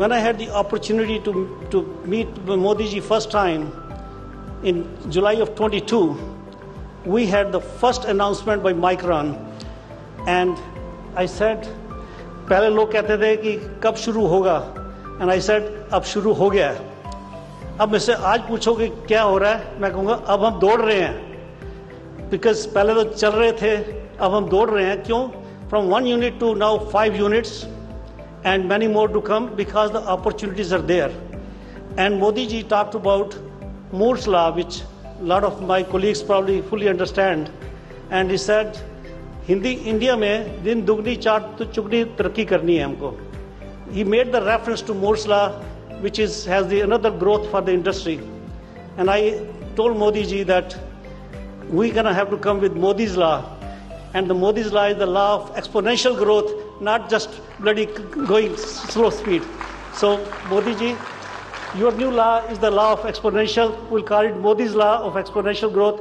When I had the opportunity to, to meet Modi ji first time in July of 22, we had the first announcement by Micron. And I said, पहले लोग कहते थे कि कब शुरू होगा and I said अब शुरू हो गया है अब मुझसे आज पूछो कि क्या हो रहा है मैं कहूँगा अब हम दौड़ रहे हैं बिकॉज पहले तो चल रहे थे अब हम दौड़ रहे हैं क्यों from one unit to now five units and many more to come because the opportunities are there. And Modi ji talked about Moore's law, which a lot of my colleagues probably fully understand. And he said, Hindi India में दिन दुगनी चार तो चुगनी तरक्की करनी है हमको he made the reference to Moore's law, which is has the another growth for the industry. And I told Modi ji that we're gonna have to come with Modi's law. and the Modi's law is the law of exponential growth, not just bloody going slow speed. So Modi ji, your new law is the law of exponential. We'll call it Modi's law of exponential growth.